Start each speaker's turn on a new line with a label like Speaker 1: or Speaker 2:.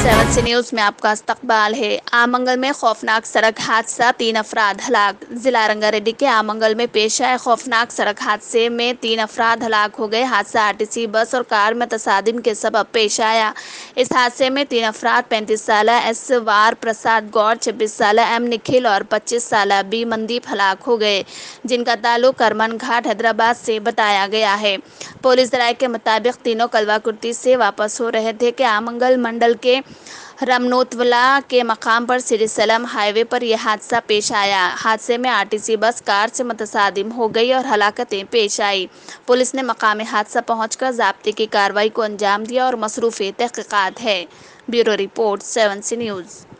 Speaker 1: Seven C news में आपका इस्तकबाल है। आमंगल में खौफनाक सड़क हादसा तीन अफराद हलाक। जिला रंगारेड्डी के आमंगल में पेश आए खौफनाक सड़क हादसे में तीन अफराद हलाक हो गए। हादसा आरटीसी बस और कार में तसादिम के सबब पेश आया। इस हादसे में तीन अफराद पैंतीस साल, एस वार प्रसाद गौर, छब्बीस साल, एम निखिल और पच्चीस साल बी मनदीप हलाक हो गए, जिनका ताल्लुक करमन घाट हैदराबाद से बताया गया है। पुलिस राय के मुताबिक तीनों कलवा कुर्ती से वापस हो रहे थे। कि आमंगल मंडल के रमनोतवला के मकाम पर सिरिसलम हाईवे पर यह हादसा पेश आया। हादसे में आरटीसी बस कार से मुतसादिम हो गई और हलाकतें पेश आई। पुलिस ने मकामी हादसा पहुंचकर जब्ते की कार्रवाई को अंजाम दिया और मसरूफ़ तहकीक़ात है। Bureau report, seven C news.